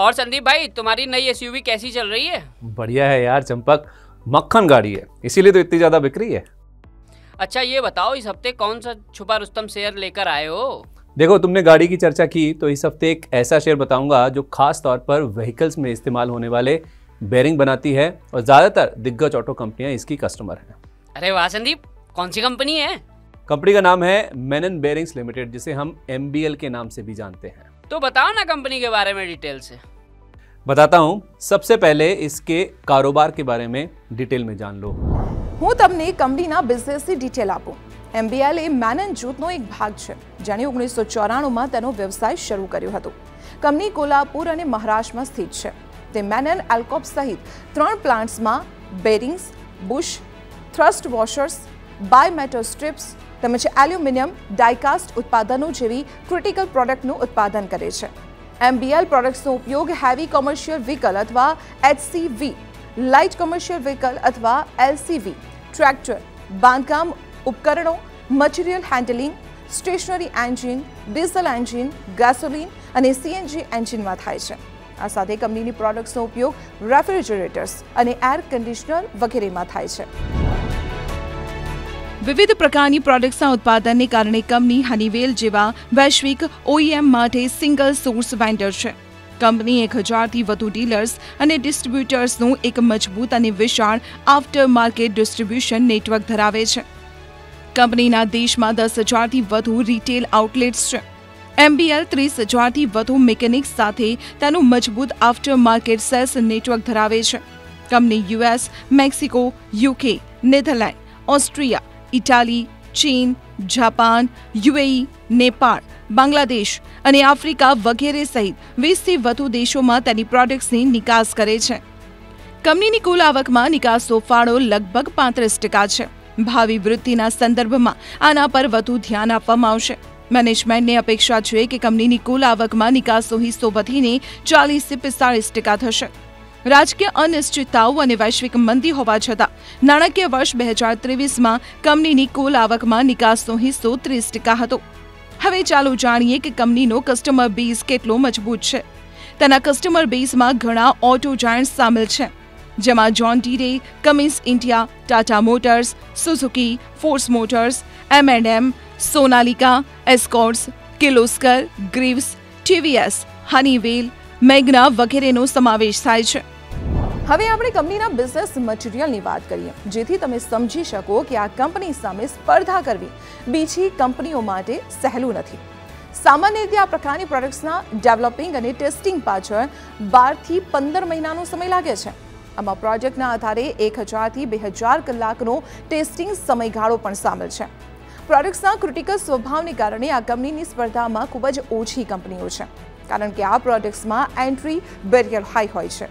और संदीप भाई तुम्हारी नई एसयूवी कैसी चल रही है? बढ़िया है यार चंपक। मक्खन गाड़ी है इसीलिए तो इतनी ज़्यादा बिक्री है। अच्छा ये बताओ इस हफ़्ते कौन सा छुपा रुस्तम शेयर लेकर आए हो? देखो तुमने गाड़ी की चर्चा की तो इस हफ़्ते एक ऐसा शेयर बताऊँगा जो खास तौर पर व्हीकल्स में इस्तेमाल होने वाले बेरिंग बनाती है और ज़्यादातर दिग्गज ऑटो कंपनियाँ इसकी कस्टमर हैं। अरे वाह संदीप कौन सी कंपनी है? कंपनी का नाम है मेनन बेरिंग्स लिमिटेड जिसे हम एमबीएल के नाम से भी जानते हैं। तो बताओ ना कंपनी के बारे में डिटेल से। बताता हूँ सबसे पहले इसके कारोबार के बारे में डिटेल में जान लो હું તમને કંપનીના બિઝનેસની ડિટેલ આપું એમબીએલ એ મેનન જૂથનો એક ભાગ છે જેણે ઓગણીસો ચોરાણુંમાં તેનો વ્યવસાય શરૂ કર્યો હતો કંપની કોલ્હાપુર અને મહારાષ્ટ્રમાં સ્થિત છે તે મેનન એલ્કોપ સહિત ત્રણ પ્લાન્ટ્સમાં bearings bush thrust washers bimetal strips તેમજ એલ્યુમિનિયમ ડાયકાસ્ટ ઉત્પાદનો જેવી ક્રિટિકલ પ્રોડક્ટનું ઉત્પાદન કરે છે એમબીએલ પ્રોડક્ટ્સનો ઉપયોગ હેવી કોમર્શિયલ વ્હીકલ અથવા એચસીવી લાઇટ કોમર્શિયલ વ્હીકલ અથવા એલસીવી ટ્રેક્ટર બાંધકામ ઉપકરણો material handling stationary engine diesel engine gasoline અને સીએનજી એન્જિનમાં થાય છે. આ સાથે કંપનીની પ્રોડક્ટ્સનો ઉપયોગ રેફ્રિજરેટર્સ અને એર કન્ડિશનર વગેરેમાં થાય છે. વિવિધ પ્રકારની પ્રોડક્ટ્સના ઉત્પાદનને કારણે કંપની હનીવેલ જેવા વૈશ્વિક ઓઈએમ માટે સિંગલ સોર્સ વેન્ડર છે. કંપની એક હજારથી વધુ ડીલર્સ અને ડિસ્ટ્રીબ્યુટર્સનું એક મજબૂત અને વિશાળ આફ્ટર માર્કેટ ડિસ્ટ્રીબ્યુશન નેટવર્ક ધરાવે છે. કંપનીના દેશમાં દસ હજારથી વધુ રિટેલ આઉટલેટ્સ છે. એમબીએલ ત્રીસ હજારથી વધુ મિકેનિક્સ સાથે તેનું મજબૂત આફ્ટર માર્કેટ સેલ્સ નેટવર્ક ધરાવે છે. Company US Mexico UK Netherland Austria Italy, ચીન, જાપાન, યુએઈ, નેપાળ, બાંગ્લાદેશ અને આફ્રિકા વગેરે સહિત વીસથી વધુ દેશોમાં તેની પ્રોડક્ટ્સની નિકાસ કરે છે. કંપનીની કુલ આવકમાં નિકાસનો ફાળો લગભગ પાંત્રીસ ટકા છે. ભાવિ વૃદ્ધિના સંદર્ભમાં આના પર વધુ ધ્યાન આપવામાં આવશે. મેનેજમેન્ટને અપેક્ષા છે કે કંપનીની કુલ આવકમાં નિકાસનો હિસ્સો વધીને ચાલીસથી પિસ્તાળીસ ટકા થશે. રાજકીય અનિશ્ચિતતાઓ અને વૈશ્વિક મંદી હોવા છતાં નાણાકીય વર્ષ બે હજાર ત્રેવીસમાં કંપનીની કુલ આવકમાં નિકાસનો હિસ્સો ત્રીસ ટકા હતો હવે ચાલો જાણીએ કે કંપનીનો કસ્ટમર બેઝ કેટલો મજબૂત છે તેના કસ્ટમર બેઝમાં ઘણા ઓટો જાયન્ટ્સ સામેલ છે જેમાં John Deere Cummins India Tata Motors Suzuki Force Motors M and M Sonalika Escorts Kirloskar Greaves TVS Honeywell Magna વગેરેનો સમાવેશ થાય છે. હવે આપણે કંપનીના બિઝનેસ મટીરિયલની વાત કરીએ. જેથી તમે સમજી શકો કે આ કંપની સામે સ્પર્ધા કરવી. બીજી કંપનીઓ માટે સહેલું નથી. સામાન્ય રીતે આ પ્રકારની પ્રોડક્ટ્સના ડેવલપિંગ અને ટેસ્ટિંગ પાછળ બારથી પંદર મહિનાનો સમય લાગે છે. આમાં પ્રોજેક્ટના આધારે એક હજારથી બે હજાર કલાકનો ટેસ્ટિંગ સમયગાળો પણ સામેલ છે. પ્રોડક્ટ્સના ક્રિટિકલ સ્વભાવને કારણે આ કંપનીની સ્પર્ધામાં ખૂબ જ ઓછી કંપનીઓ છે. કારણ કે આ પ્રોડક્ટ્સમાં એન્ટ્રી બેરિયર હાઈ હોય છે.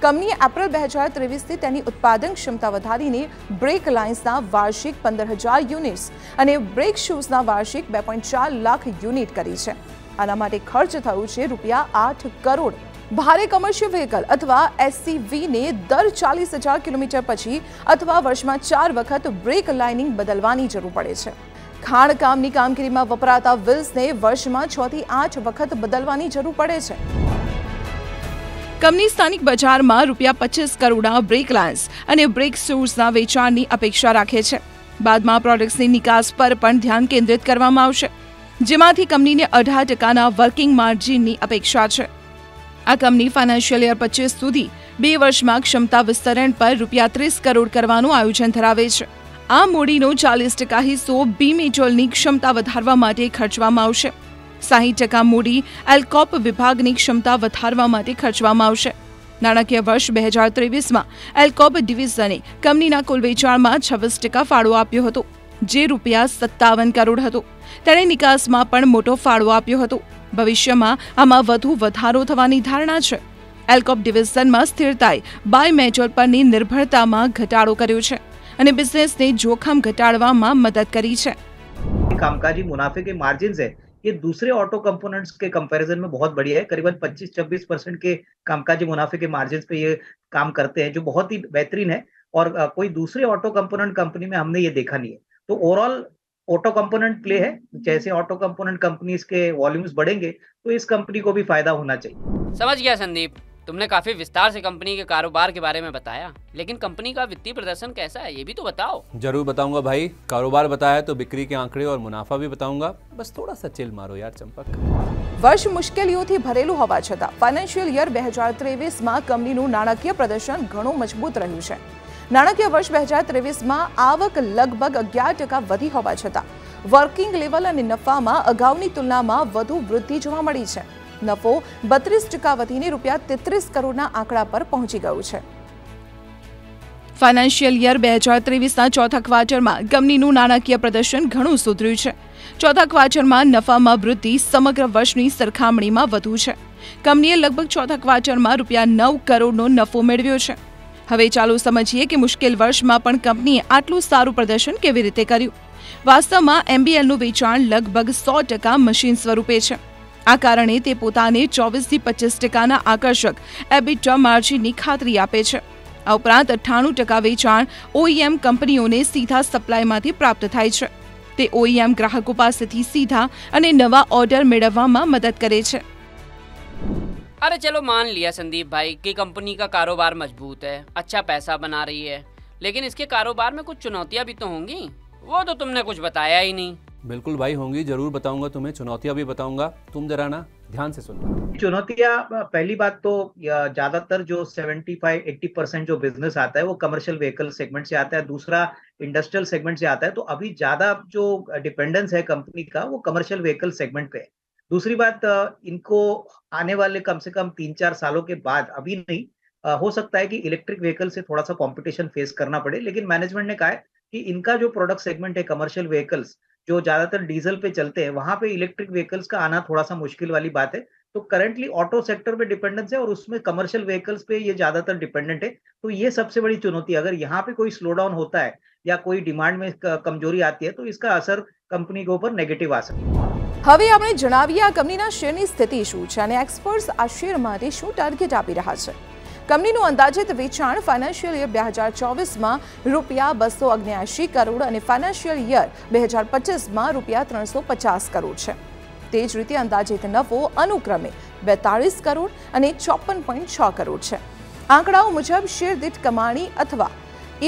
કંપનીએ એપ્રિલ બે હજાર ત્રેવીસથી તેની ઉત્પાદન ક્ષમતા વધારીને બ્રેક લાઇન્સના વાર્ષિક પંદર હજાર યુનિટ્સ અને બ્રેક શૂઝના વાર્ષિક બે પોઈન્ટ ચાર લાખ યુનિટ કરી છે. આના માટે ખર્ચ થયું છે રૂપિયા આઠ કરોડ. ભારે કમર્શિયલ વ્હીકલ અથવા એસસીવીને દર ચાલીસ હજાર કિલોમીટર પછી અથવા વર્ષમાં ચાર વખત બ્રેક લાઇનિંગ બદલવાની જરૂર પડે છે. ખાણકામની કામગીરીમાં વપરાતા વ્હીલ્સને વર્ષમાં છ થી આઠ વખત બદલવાની જરૂર પડે છે. કંપની સ્થાનિક બજારમાં રૂપિયા પચીસ કરોડના બ્રેક લાઇન્સ અને બ્રેક શૂઝના વેચાણની અપેક્ષા રાખે છે. બાદમાં પ્રોડક્ટ્સની નિકાસ પર પણ ધ્યાન કેન્દ્રિત કરવામાં આવશે, જેમાંથી કંપનીને અઢાર ટકાના વર્કિંગ માર્જિનની અપેક્ષા છે. આ કંપની ફાઇનાન્શિયલ યર પચીસ સુધી બે વર્ષમાં ક્ષમતા વિસ્તરણ પર રૂપિયા ત્રીસ કરોડ કરવાનું આયોજન ધરાવે છે. આ મૂડીનો ચાલીસ ટકા હિસ્સો બી મેચોલની ક્ષમતા વધારવા માટે ખર્ચવામાં આવશે. સાહીઠ ટકા મૂડી એલ્કોપ વિભાગની ક્ષમતા વધારવા માટે ખર્ચવામાં આવશે. નાણાકીય વર્ષ બે હજાર ત્રેવીસમાં એલકોપ ડિવિઝને કંપનીના કુલ વેચાણમાં છવ્વીસ ટકા ફાળો આપ્યો હતો, જે રૂપિયા સત્તાવન કરોડ હતો. તેણે નિકાસમાં પણ મોટો ફાળો આપ્યો હતો. ભવિષ્યમાં આમાં વધુ વધારો થવાની ધારણા છે. એલકોપ ડિવિઝનમાં સ્થિરતાએ બાય મેજોર પરની નિર્ભરતામાં ઘટાડો કર્યો છે. અને બિઝનેસને જોખમ ઘટાડવામાં મદદ કરી છે कामकाजी मुनाफे के मार्जिन है ये दूसरे ऑटो कंपोनेंट्स के कंपैरिजन में बहुत बढ़िया है करीबन 25-26 परसेंट के कामकाजी मुनाफे के मार्जिन पे ये काम करते हैं जो बहुत ही बेहतरीन है और कोई दूसरे ऑटो कंपोनेंट कंपनी में हमने ये देखा नहीं है तो ओवरऑल ऑटो कंपोनेंट प्ले है जैसे ऑटो कंपोनेंट कंपनीज के वॉल्यूम्स बढ़ेंगे तो इस कंपनी को भी फायदा होना चाहिए समझ गया संदीप तुमने काफी विस्तार से कंपनी के कारोबार के बारे में बताया लेकिन कंपनी का वित्तीय प्रदर्शन कैसा है ये भी तो बताओ जरूर बताऊंगा भाई कारोबार बताया तो बिक्री के आंकड़े और मुनाफा भी बताऊंगा बस थोड़ा सा चिल मारो यार चंपक વર્ષ મુશ્કેલીઓથી ભરેલું હોવા છતાં ફાઇનાન્શિયલ યર બે હજાર ત્રેવીસમાં કંપનીનું નાણાકીય પ્રદર્શન ઘણું મજબૂત રહ્યું છે નાણાકીય વર્ષ બે હજાર ત્રેવીસમાં આવક લગભગ અગિયાર ટકા વધી હોવા છતાં વર્કિંગ લેવલ અને નફામાં અગાઉની તુલનામાં વધુ વૃદ્ધિ જોવા મળી છે નફો બત્રીસ ટકા વધીને રૂપિયા તેત્રીસ કરોડના આંકડા પર પહોંચી ગયું છે. ફાઇનાન્શિયલ યર બે હજાર ત્રેવીસના ચોથા ક્વાર્ટરમાં કંપનીનું નાણાકીય પ્રદર્શન ઘણું સુધર્યું છે. ચોથા ક્વાર્ટરમાં નફામાં વૃદ્ધિ સમગ્ર વર્ષની સરખામણીમાં વધુ છે. કંપનીએ લગભગ ચોથા ક્વાર્ટરમાં રૂપિયા નવ કરોડનો નફો મેળવ્યો છે. હવે ચાલો સમજીએ કે મુશ્કેલ વર્ષમાં પણ કંપનીએ આટલું સારું પ્રદર્શન કેવી રીતે કર્યું? વાસ્તવમાં એમબીએલનું વેચાણ લગભગ સો ટકા મશીન સ્વરૂપે છે. આ કારણે તે પોતાને ચોવીસથી પચીસ ટકાના આકર્ષક એબિટા માર્જિનની ખાતરી આપે છે આ ઉપરાંત અઠ્ઠાણું ટકા વેચાણ ઓઈએમ કંપનીઓને સીધા સપ્લાયમાંથી પ્રાપ્ત થાય છે તે ઓઈએમ ગ્રાહકો પાસેથી સીધા અને નવા ઓર્ડર મેળવવામાં મદદ કરે છે अरे चलो मान लिया संदीप भाई कि कंपनी का कारोबार मजबूत है अच्छा पैसा बना रही है लेकिन इसके कारोबार में कुछ चुनौतियां भी तो होंगी वो तो तुमने कुछ बताया ही नहीं बिल्कुल भाई होंगी, ज़रूर बताऊँगा तुम्हें, चुनौतियाँ भी बताऊँगा। तुम जरा ना ध्यान से सुनना। चुनौतियाँ, पहली बात तो ज़्यादातर जो 75 80 परसेंट जो बिज़नेस आता है, वो कमर्शियल व्हीकल सेगमेंट से आता है, दूसरा इंडस्ट्रियल सेगमेंट से आता है तो अभी ज़्यादा जो डिपेंडेंस है कंपनी का, वो कमर्शियल व्हीकल सेगमेंट पे है। दूसरी बात इनको आने वाले कम से कम तीन चार सालों के बाद अभी नहीं हो सकता है कि इलेक्ट्रिक व्हीकल से थोड़ा सा कंपटीशन फेस करना पड़े, लेकिन मैनेजमेंट ने कहा है कि इनका जो प्रोडक्ट सेगमेंट है कमर्शियल व्हीकल्स जो ज्यादातर डीजल पे चलते हैं वहां पे इलेक्ट्रिक व्हीकल्स का आना थोड़ा सा मुश्किल वाली बात है तो करंटली ऑटो सेक्टर पे डिपेंडेंस है और उसमें कमर्शियल व्हीकल्स पे ये ज्यादातर डिपेंडेंट है तो ये सबसे बड़ी चुनौती अगर यहाँ पे कोई स्लो डाउन होता है या कोई डिमांड में कमजोरी आती है तो इसका असर कंपनी के ऊपर नेगेटिव आ सकता है હવે આપણે જણાવીએ આ કંપનીના શેરની સ્થિતિ શું છે અને એક્સપર્ટ્સ આ શેર માટે શું ટાર્ગેટ આપી રહ્યા છે કંપનીનું અંદાજિત વેચાણ ફાઇનાન્શિયલ યર બે હજાર ચોવીસમાં રૂપિયા બસો અગ્યાસી કરોડ અને ફાઇનાન્શિયલ યર બે હજાર પચીસમાં રૂપિયા ત્રણસો પચાસ કરોડ છે. તે જ રીતે અંદાજિત નફો અનુક્રમે બેતાળીસ કરોડ અને ચોપન પોઈન્ટ છ કરોડ છે. આંકડાઓ મુજબ શેર દીઠ કમાણી અથવા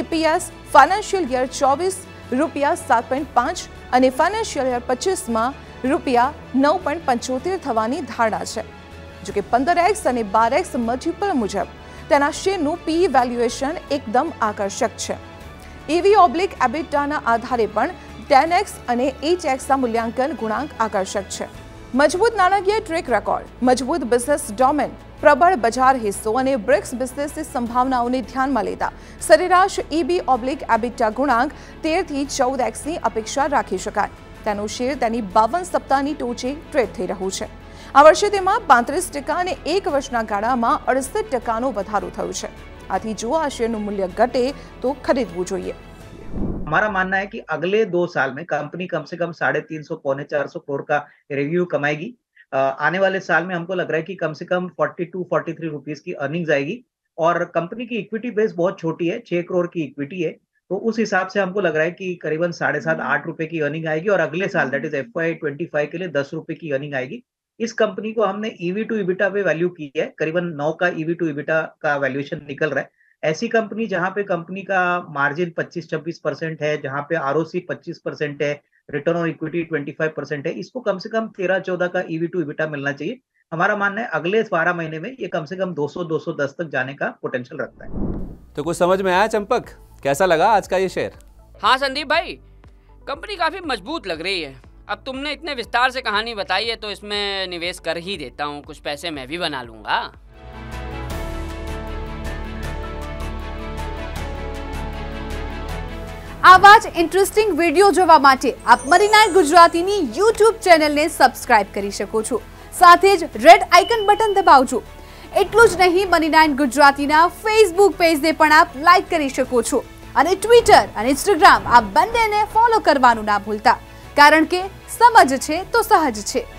ઈપીએસ ફાઇનાન્શિયલ યર ચોવીસ રૂપિયા સાત પોઈન્ટ પાંચ અને ફાઇનાન્શિયલ યર પચીસમાં રૂપિયા નવ પોઈન્ટ પંચોતેર થવાની ધારણા છે. જોકે પંદર એક્સ અને બાર એક્સ મલ્ટિપલ મુજબ તેના શેરનું પી વેલ્યુએશન એકદમ આકર્ષક છે. એવી ઓબ્લિક એબિટાના આધારે પણ ટેન એક્સ અને એચ એક્સના મૂલ્યાંકન ગુણાંક આકર્ષક છે. મજબૂત નાણાકીય ટ્રેક રેકોર્ડ મજબૂત બિઝનેસ ડોમેન પ્રબળ બજાર હિસ્સો અને બ્રિક્સ બિઝનેસની સંભાવનાઓને ધ્યાનમાં લેતા સરેરાશ ઈબી ઓબ્લિક એબિટા ગુણાંક તેરથી ચૌદ એક્સની અપેક્ષા રાખી શકાય. તેનું શેર તેની બાવન સપ્તાહની ટોચે ટ્રેડ થઈ રહ્યું છે. આ વર્ષે તેમાં પાંત્રીસ ટકા અને એક વર્ષના ગાળામાં અડસઠ ટકાનો વધારો થયો છે આથી જો આ શેરનું મૂલ્ય ઘટે તો ખરીદવું જોઈએ हमारा मानना है कि अगले दो साल में कंपनी कम से कम साढ़े तीन सौ पौने चार सौ करोड़ का रेवेन्यू कमाएगी आने वाले साल में हमको लग रहा है कि कम से कम forty two forty three rupees की अर्निंग्स आएगी और कंपनी की इक्विटी बेस बहुत छोटी है छह करोड़ की इक्विटी है तो उस हिसाब से हमको लग रहा है कि करीबन साढ़े सात आठ रुपए की अर्निंग आएगी और अगले साल that is F Y twenty five के लिए दस रुपए की अर्निंग आएगी इस कंपनी को हमने ईवी टू इबिटा पे वैल्यू की है। करीबन नौ का ईवी टू इबिटा का वैल्यूएशन निकल रहा है। ऐसी कंपनी जहाँ पे कंपनी का मार्जिन 25-26 परसेंट है जहाँ पे आर 25 परसेंट है रिटर्न ऑन इक्विटी 25 परसेंट है इसको कम से कम 13-14 का ईवी टू इबिटा मिलना चाहिए। हमारा मानना है अगले 12 महीने में ये कम से कम 200-210 तक जाने का पोटेंशियल रखता है। तो कुछ समझ में आया चंपक? कैसा लगा आज का ये शेयर हाँ संदीप भाई कंपनी काफ़ी मज़बूत लग रही है। अब तुमने इतने विस्तार से कहानी बताई है तो इसमें निवेश कर ही देता हूँ कुछ पैसे मैं भी बना लूंगा આવા જ ઇન્ટરેસ્ટિંગ વિડીયો જોવા માટે આપ મરીનાઇટ ગુજરાતીની યુટ્યુબ ચેનલને સબસ્ક્રાઇબ કરી શકો છો સાથે જ રેડ આઇકન બટન દબાવજો એટલું જ નહીં મની નાઇન ગુજરાતીના ફેસબુક પેજને પણ આપ લાઇક કરી શકો છો અને ટ્વિટર અને ઇન્સ્ટાગ્રામ આ બંનેને ફોલો કરવાનું ના ભૂલતા કારણ કે સમજ છે તો સહજ છે.